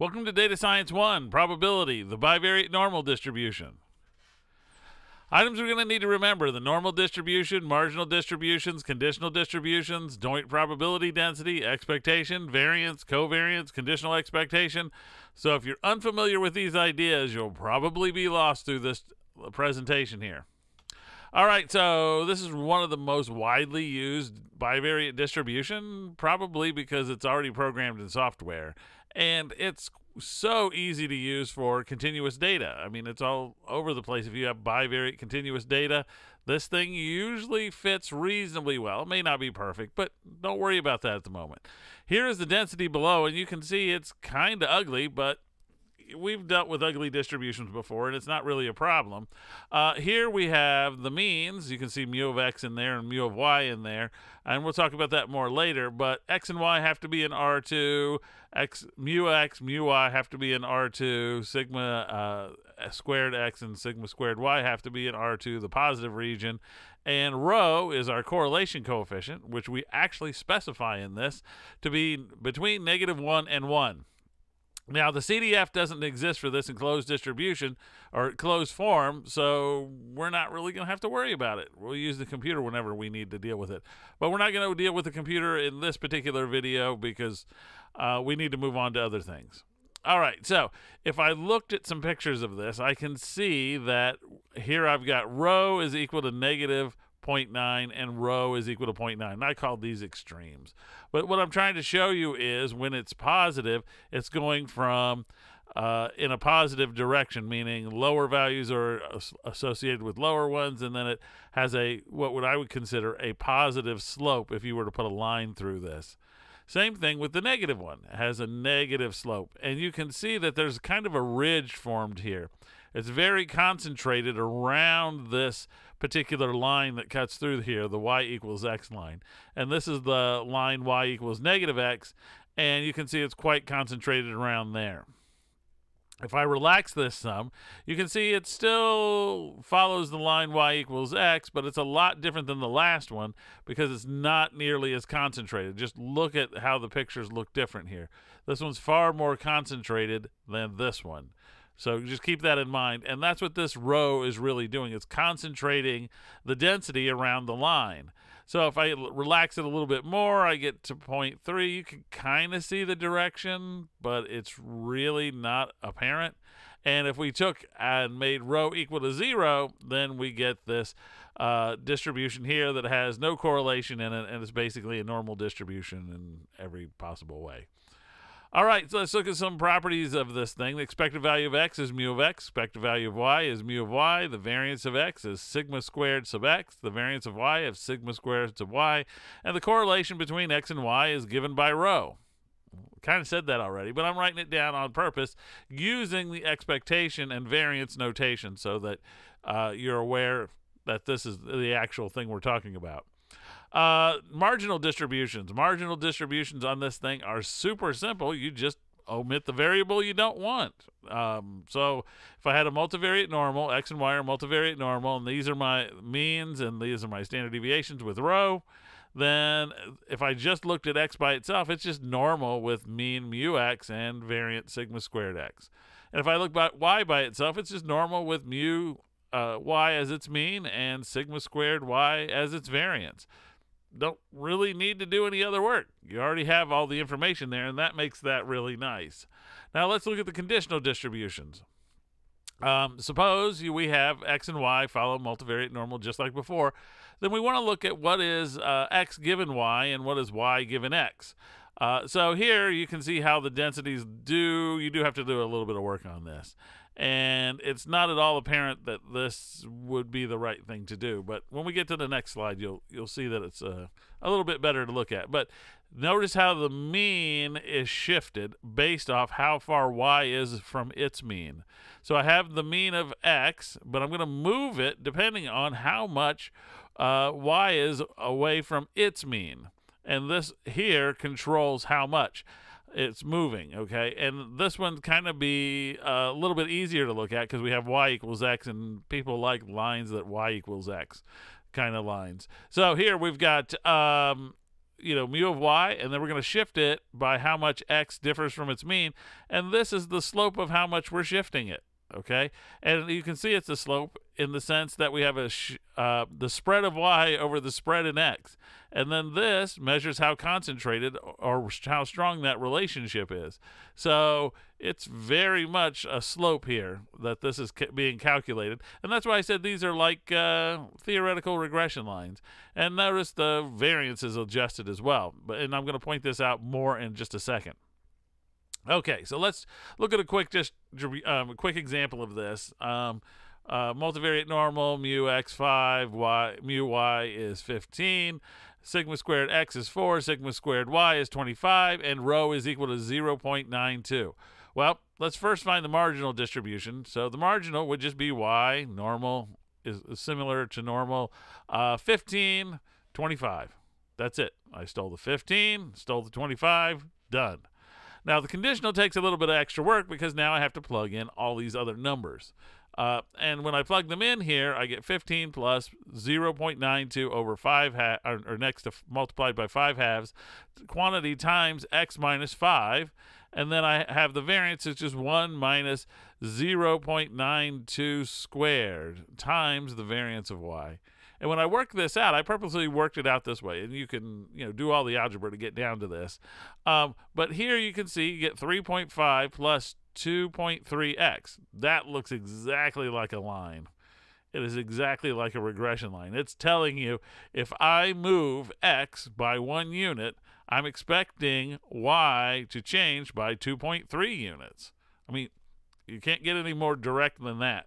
Welcome to Data Science 1, Probability, the bivariate normal distribution. Items we're going to need to remember, the normal distribution, marginal distributions, conditional distributions, joint probability density, expectation, variance, covariance, conditional expectation. So if you're unfamiliar with these ideas, you'll probably be lost through this presentation here. All right, so this is one of the most widely used bivariate distribution, probably because it's already programmed in software and it's so easy to use for continuous data. I mean, it's all over the place. If you have bivariate continuous data, this thing usually fits reasonably well. It may not be perfect, but don't worry about that at the moment. Here is the density below, and you can see it's kind of ugly, but we've dealt with ugly distributions before, and it's not really a problem. Uh, here we have the means. You can see mu of x in there and mu of y in there, and we'll talk about that more later. But x and y have to be in R2. X mu x mu y have to be in R2. Sigma uh, squared x and sigma squared y have to be in R2, the positive region. And rho is our correlation coefficient, which we actually specify in this to be between negative 1 and 1. Now, the CDF doesn't exist for this enclosed distribution or closed form, so we're not really going to have to worry about it. We'll use the computer whenever we need to deal with it. But we're not going to deal with the computer in this particular video because uh, we need to move on to other things. All right, so if I looked at some pictures of this, I can see that here I've got rho is equal to negative 0.9 and rho is equal to 0.9. And I call these extremes. But what I'm trying to show you is when it's positive, it's going from uh, in a positive direction, meaning lower values are associated with lower ones, and then it has a what would I would consider a positive slope if you were to put a line through this. Same thing with the negative one. It has a negative slope. And you can see that there's kind of a ridge formed here. It's very concentrated around this particular line that cuts through here, the y equals x line. And this is the line y equals negative x, and you can see it's quite concentrated around there. If I relax this some, you can see it still follows the line y equals x, but it's a lot different than the last one because it's not nearly as concentrated. Just look at how the pictures look different here. This one's far more concentrated than this one. So just keep that in mind. And that's what this rho is really doing. It's concentrating the density around the line. So if I relax it a little bit more, I get to 0.3. You can kind of see the direction, but it's really not apparent. And if we took and made rho equal to zero, then we get this uh, distribution here that has no correlation in it, and it's basically a normal distribution in every possible way. All right, so let's look at some properties of this thing. The expected value of x is mu of x. Expected value of y is mu of y. The variance of x is sigma squared sub x. The variance of y is sigma squared sub y. And the correlation between x and y is given by rho. Kind of said that already, but I'm writing it down on purpose using the expectation and variance notation so that uh, you're aware that this is the actual thing we're talking about. Uh, marginal distributions. Marginal distributions on this thing are super simple. You just omit the variable you don't want. Um, so if I had a multivariate normal, x and y are multivariate normal, and these are my means and these are my standard deviations with rho, then if I just looked at x by itself, it's just normal with mean mu x and variance sigma squared x. And if I look at y by itself, it's just normal with mu uh, y as its mean and sigma squared y as its variance don't really need to do any other work. You already have all the information there, and that makes that really nice. Now let's look at the conditional distributions. Um, suppose we have x and y follow multivariate normal just like before. Then we want to look at what is uh, x given y and what is y given x. Uh, so here you can see how the densities do. You do have to do a little bit of work on this and it's not at all apparent that this would be the right thing to do. But when we get to the next slide, you'll you'll see that it's a, a little bit better to look at. But notice how the mean is shifted based off how far y is from its mean. So I have the mean of x, but I'm going to move it depending on how much uh, y is away from its mean. And this here controls how much it's moving okay? And this one kind of be a little bit easier to look at because we have y equals x and people like lines that y equals x kind of lines. So here we've got um, you know, mu of y, and then we're going to shift it by how much x differs from its mean. And this is the slope of how much we're shifting it okay? And you can see it's a slope in the sense that we have a uh, the spread of y over the spread in x. And then this measures how concentrated or how strong that relationship is. So it's very much a slope here that this is ca- being calculated. And that's why i said these are like uh, theoretical regression lines. And notice the variance is adjusted as well. But and i'm going to point this out more in just a second Okay, so let's look at a quick just um, a quick example of this. Um, uh, multivariate normal mu x5 y mu y is 15 sigma squared x is 4 sigma squared y is 25 and rho is equal to 0.92 well let's first find the marginal distribution. So the marginal would just be y normal is, similar to normal uh, 15 25 that's it. I stole the 15 stole the 25 done now, the conditional takes a little bit of extra work because now I have to plug in all these other numbers. Uh, and when I plug them in here, I get 15 plus 0.92 over 5 ha- or, or, next to multiplied by 5 halves quantity times x minus 5. And then I have the variance is just 1 minus 0.92 squared times the variance of y. And when I worked this out, I purposely worked it out this way. And you can, you know, do all the algebra to get down to this. Um, but here you can see you get 3.5 plus 2.3x. That looks exactly like a line. It is exactly like a regression line. It's telling you if I move x by one unit, I'm expecting y to change by 2.3 units. I mean, you can't get any more direct than that.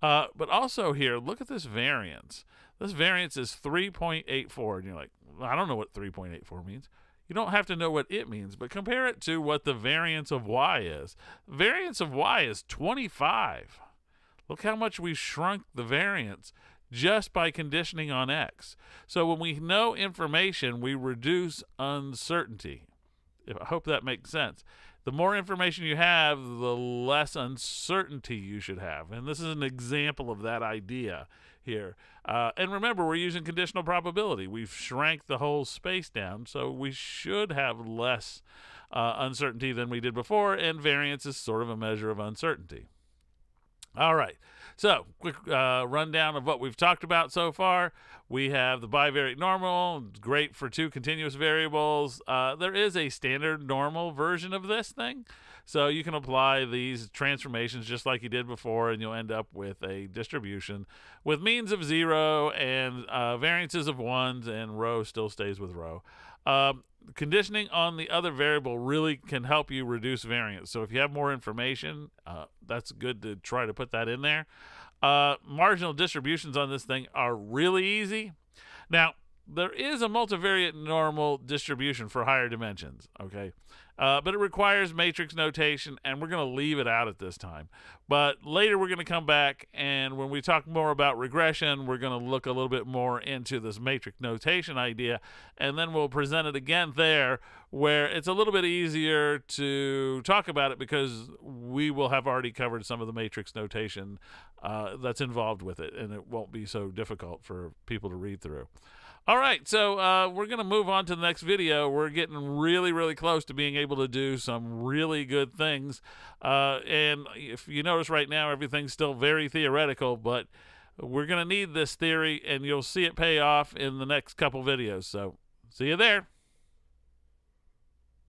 Uh, but also here, look at this variance. This variance is 3.84. And you're like, I don't know what 3.84 means. You don't have to know what it means, but compare it to what the variance of y is. Variance of y is 25. Look how much we shrunk the variance just by conditioning on x. So when we know information, we reduce uncertainty. I hope that makes sense. The more information you have, the less uncertainty you should have. And this is an example of that idea here. Uh, and remember, we're using conditional probability. We've shrank the whole space down, so we should have less uh, uncertainty than we did before, and variance is sort of a measure of uncertainty. All right. So, quick uh, rundown of what we've talked about so far. We have the bivariate normal, great for two continuous variables. Uh, there is a standard normal version of this thing. So you can apply these transformations just like you did before, and you'll end up with a distribution with means of zero and uh, variances of ones, and rho still stays with rho. Um, conditioning on the other variable really can help you reduce variance. So if you have more information, uh, that's good to try to put that in there. Uh, marginal distributions on this thing are really easy. Now, there is a multivariate normal distribution for higher dimensions, okay? Uh, but it requires matrix notation, and we're going to leave it out at this time. But later we're going to come back, and when we talk more about regression, we're going to look a little bit more into this matrix notation idea, and then we'll present it again there, where it's a little bit easier to talk about it because we will have already covered some of the matrix notation uh, that's involved with it, and it won't be so difficult for people to read through. All right, so uh, we're going to move on to the next video. We're getting really, really close to being able to do some really good things. Uh, and if you notice right now, everything's still very theoretical, but we're going to need this theory, and you'll see it pay off in the next couple videos. So see you there.